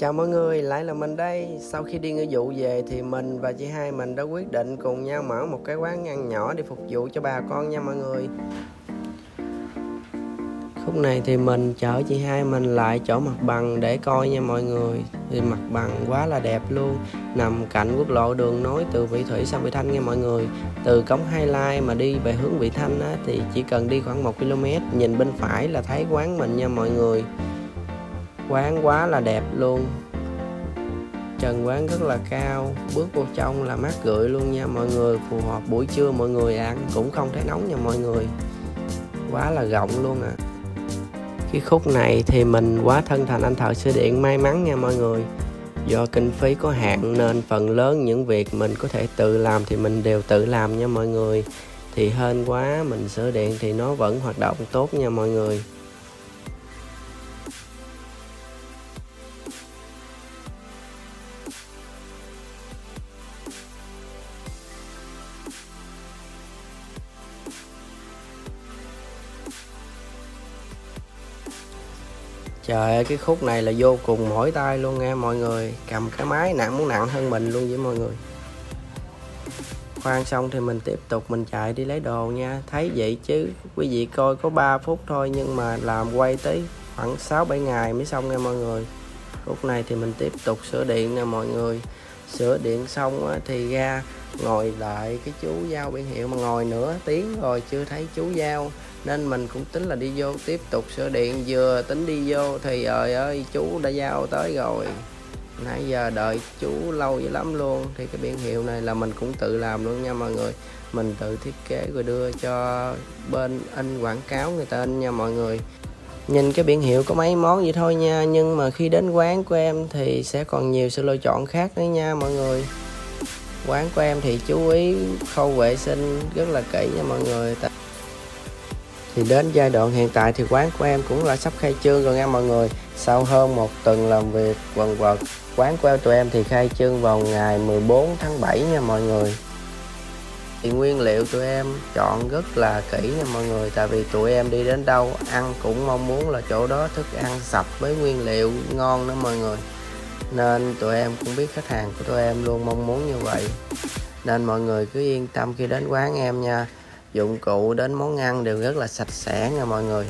Chào mọi người, lại là mình đây. Sau khi đi ngư vụ về thì mình và chị hai mình đã quyết định cùng nhau mở một cái quán ăn nhỏ để phục vụ cho bà con nha mọi người. Khúc này thì mình chở chị hai mình lại chỗ mặt bằng để coi nha mọi người. Thì mặt bằng quá là đẹp luôn, nằm cạnh quốc lộ đường nối từ Vị Thủy sang Vị Thanh nha mọi người. Từ cống Hai Lai mà đi về hướng Vị Thanh á, thì chỉ cần đi khoảng 1 km, nhìn bên phải là thấy quán mình nha mọi người quán quá là đẹp luôn. Trần quán rất là cao, bước vô trong là mát rượi luôn nha. Mọi người phù hợp buổi trưa mọi người ăn, cũng không thấy nóng nha mọi người. Quá là rộng luôn à cái khúc này thì mình quá thân thành anh thợ sửa điện may mắn nha mọi người. Do kinh phí có hạn nên phần lớn những việc mình có thể tự làm thì mình đều tự làm nha mọi người. Thì hên quá, mình sửa điện thì nó vẫn hoạt động tốt nha mọi người. Trời ơi, cái khúc này là vô cùng mỏi tay luôn nha mọi người. Cầm cái máy nặng, muốn nặng hơn mình luôn với mọi người. Khoan xong thì mình tiếp tục, mình chạy đi lấy đồ nha. Thấy vậy chứ, quý vị coi có 3 phút thôi Nhưng mà làm quay tới khoảng 6-7 ngày mới xong nha mọi người. Khúc này thì mình tiếp tục sửa điện nè mọi người. Sửa điện xong thì ra, ngồi lại, cái chú giao biển hiệu mà ngồi nửa tiếng rồi chưa thấy chú giao nên mình cũng tính là đi vô tiếp tục sửa điện. Vừa tính đi vô thì trời ơi, chú đã giao tới rồi. Nãy giờ đợi chú lâu dữ lắm luôn. Thì cái biển hiệu này là mình cũng tự làm luôn nha mọi người. Mình tự thiết kế rồi đưa cho bên in quảng cáo người ta in nha mọi người. Nhìn cái biển hiệu có mấy món vậy thôi nha. Nhưng mà khi đến quán của em thì sẽ còn nhiều sự lựa chọn khác nữa nha mọi người. Quán của em thì chú ý khâu vệ sinh rất là kỹ nha mọi người thì đến giai đoạn hiện tại thì quán của em cũng là sắp khai trương rồi nha mọi người. Sau hơn một tuần làm việc, quần quật, quán của tụi em thì khai trương vào ngày 14 tháng 7 nha mọi người. Thì nguyên liệu tụi em chọn rất là kỹ nha mọi người, tại vì tụi em đi đến đâu ăn cũng mong muốn là chỗ đó thức ăn sạch với nguyên liệu ngon đó mọi người. Nên tụi em cũng biết khách hàng của tụi em luôn mong muốn như vậy. Nên mọi người cứ yên tâm khi đến quán em nha dụng cụ đến món ăn đều rất là sạch sẽ nha mọi người.